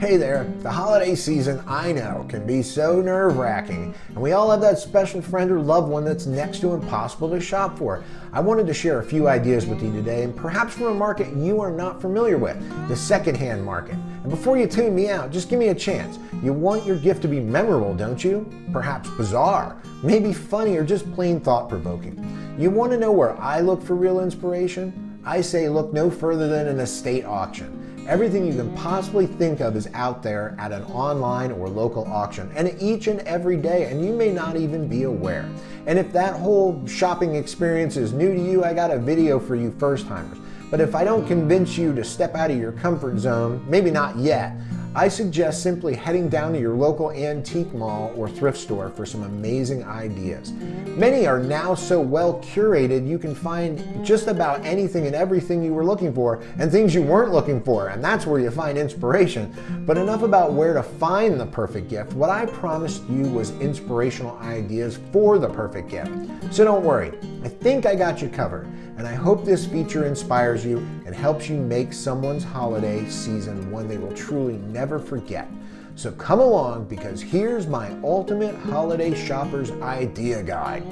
Hey there, the holiday season, I know, can be so nerve wracking, and we all have that special friend or loved one that's next to impossible to shop for. I wanted to share a few ideas with you today, and perhaps from a market you are not familiar with the secondhand market. And before you tune me out, just give me a chance. You want your gift to be memorable, don't you? Perhaps bizarre, maybe funny, or just plain thought provoking. You want to know where I look for real inspiration? I say look no further than an estate auction. Everything you can possibly think of is out there at an online or local auction, and each and every day, and you may not even be aware. And if that whole shopping experience is new to you, I got a video for you first timers. But if I don't convince you to step out of your comfort zone, maybe not yet, I suggest simply heading down to your local antique mall or thrift store for some amazing ideas. Many are now so well curated you can find just about anything and everything you were looking for and things you weren't looking for, and that's where you find inspiration. But enough about where to find the perfect gift. What I promised you was inspirational ideas for the perfect gift. So don't worry, I think I got you covered, and I hope this feature inspires you and helps you make someone's holiday season one they will truly never forget. So come along because here's my ultimate holiday shopper's idea guide.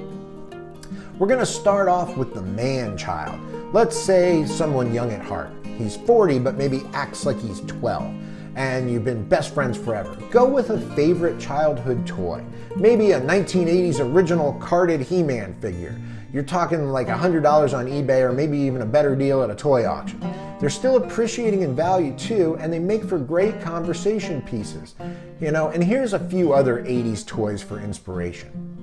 We're going to start off with the man child. Let's say someone young at heart. He's 40, but maybe acts like he's 12 and you've been best friends forever. Go with a favorite childhood toy. Maybe a 1980s original carded He Man figure. You're talking like $100 on eBay or maybe even a better deal at a toy auction. They're still appreciating in value too, and they make for great conversation pieces. You know, and here's a few other 80s toys for inspiration.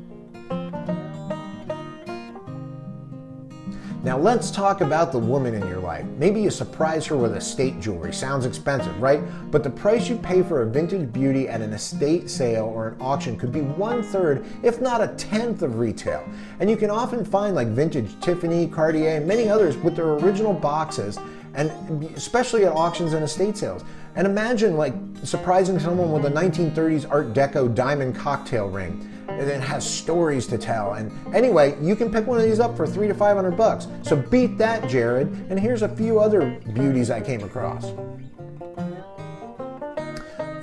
Now let's talk about the woman in your life. Maybe you surprise her with estate jewelry. Sounds expensive, right? But the price you pay for a vintage beauty at an estate sale or an auction could be one third, if not a tenth of retail. And you can often find like vintage Tiffany, Cartier, and many others with their original boxes and especially at auctions and estate sales. And imagine like surprising someone with a 1930s Art Deco diamond cocktail ring and it has stories to tell. And anyway, you can pick one of these up for three to 500 bucks. So beat that, Jared. And here's a few other beauties I came across.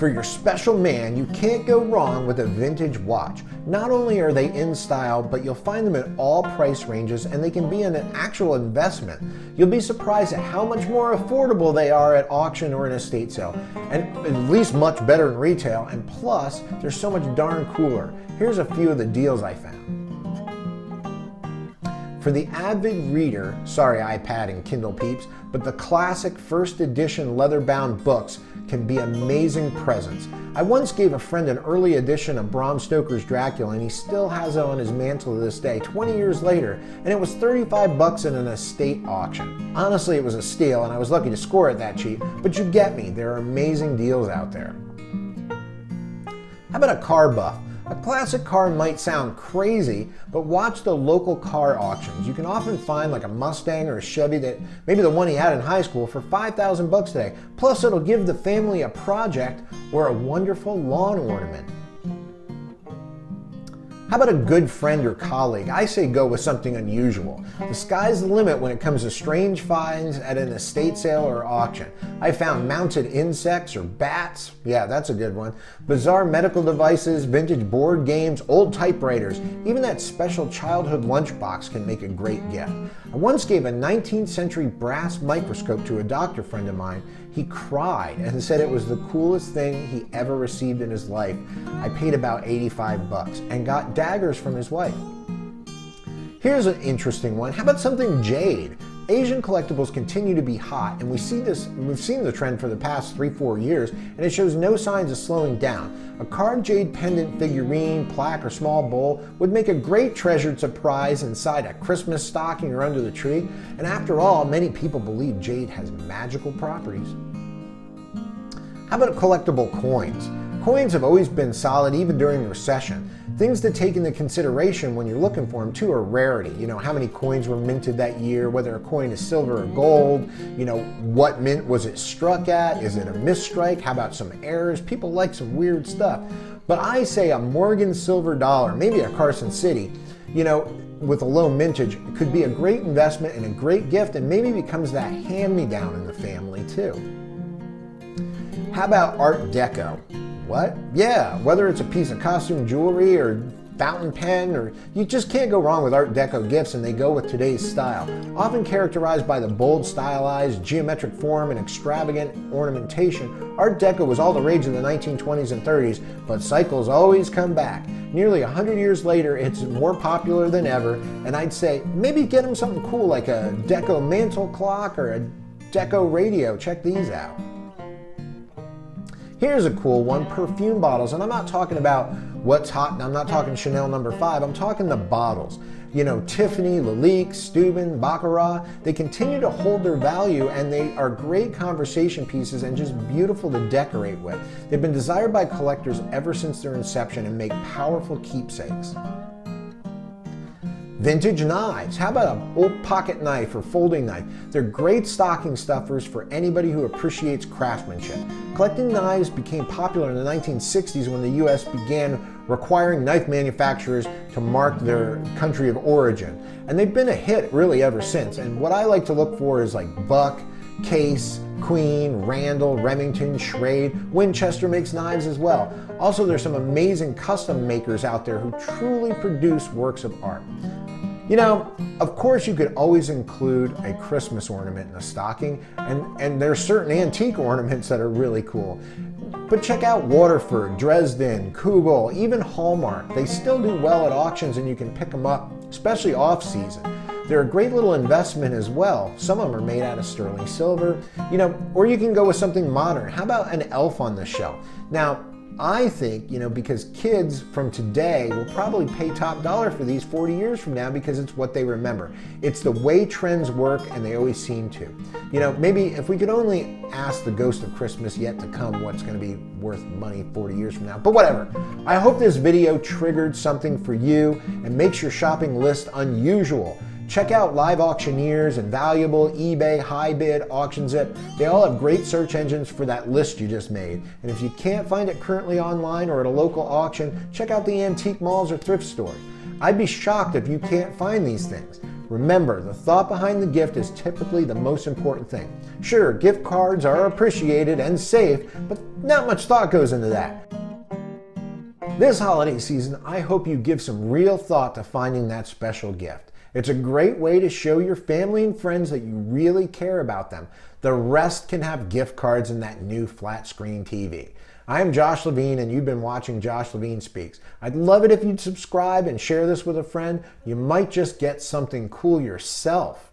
For your special man, you can't go wrong with a vintage watch. Not only are they in style, but you'll find them in all price ranges and they can be an actual investment. You'll be surprised at how much more affordable they are at auction or an estate sale, and at least much better in retail, and plus, they're so much darn cooler. Here's a few of the deals I found. For the avid reader, sorry iPad and Kindle peeps, but the classic first edition leather bound books can be amazing presents. I once gave a friend an early edition of Bram Stoker's Dracula and he still has it on his mantle to this day, 20 years later, and it was 35 bucks in an estate auction. Honestly, it was a steal and I was lucky to score it that cheap, but you get me, there are amazing deals out there. How about a car buff? A classic car might sound crazy, but watch the local car auctions. You can often find like a Mustang or a Chevy that maybe the one he had in high school for 5,000 bucks today. Plus it'll give the family a project or a wonderful lawn ornament. How about a good friend or colleague? I say go with something unusual. The sky's the limit when it comes to strange finds at an estate sale or auction. I found mounted insects or bats. Yeah, that's a good one. Bizarre medical devices, vintage board games, old typewriters. Even that special childhood lunchbox can make a great gift. I once gave a 19th century brass microscope to a doctor friend of mine. He cried and said it was the coolest thing he ever received in his life. I paid about 85 bucks and got daggers from his wife. Here's an interesting one. How about something jade? Asian collectibles continue to be hot, and we see this. We've seen the trend for the past three, four years, and it shows no signs of slowing down. A carved jade pendant, figurine, plaque, or small bowl would make a great treasured surprise inside a Christmas stocking or under the tree. And after all, many people believe jade has magical properties. How about collectible coins? Coins have always been solid even during the recession. Things to take into consideration when you're looking for them too are rarity. You know, how many coins were minted that year, whether a coin is silver or gold, you know, what mint was it struck at? Is it a misstrike? How about some errors? People like some weird stuff. But I say a Morgan silver dollar, maybe a Carson City, you know, with a low mintage could be a great investment and a great gift and maybe becomes that hand me down in the family too. How about Art Deco? What? Yeah, whether it's a piece of costume jewelry or fountain pen, or you just can't go wrong with Art Deco gifts and they go with today's style. Often characterized by the bold, stylized, geometric form and extravagant ornamentation, Art Deco was all the rage in the 1920s and 30s, but cycles always come back. Nearly 100 years later, it's more popular than ever, and I'd say maybe get them something cool like a Deco mantle clock or a Deco radio. Check these out. Here's a cool one, perfume bottles. And I'm not talking about what's hot, I'm not talking Chanel number five, I'm talking the bottles. You know, Tiffany, Lalique, Steuben, Baccarat, they continue to hold their value and they are great conversation pieces and just beautiful to decorate with. They've been desired by collectors ever since their inception and make powerful keepsakes. Vintage knives. How about an old pocket knife or folding knife? They're great stocking stuffers for anybody who appreciates craftsmanship. Collecting knives became popular in the 1960s when the US began requiring knife manufacturers to mark their country of origin. And they've been a hit really ever since. And what I like to look for is like Buck, Case, Queen, Randall, Remington, Schrade. Winchester makes knives as well. Also, there's some amazing custom makers out there who truly produce works of art. You know, of course, you could always include a Christmas ornament in a stocking, and, and there are certain antique ornaments that are really cool. But check out Waterford, Dresden, Kugel, even Hallmark. They still do well at auctions and you can pick them up, especially off season. They're a great little investment as well. Some of them are made out of sterling silver, you know, or you can go with something modern. How about an elf on the shelf? Now, I think, you know, because kids from today will probably pay top dollar for these 40 years from now because it's what they remember. It's the way trends work and they always seem to. You know, maybe if we could only ask the ghost of Christmas yet to come what's going to be worth money 40 years from now. But whatever. I hope this video triggered something for you and makes your shopping list unusual. Check out Live Auctioneers, Invaluable, eBay, HiBid, AuctionZip. They all have great search engines for that list you just made. And if you can't find it currently online or at a local auction, check out the antique malls or thrift stores. I'd be shocked if you can't find these things. Remember, the thought behind the gift is typically the most important thing. Sure, gift cards are appreciated and safe, but not much thought goes into that. This holiday season, I hope you give some real thought to finding that special gift. It's a great way to show your family and friends that you really care about them. The rest can have gift cards and that new flat screen TV. I'm Josh Levine, and you've been watching Josh Levine Speaks. I'd love it if you'd subscribe and share this with a friend. You might just get something cool yourself.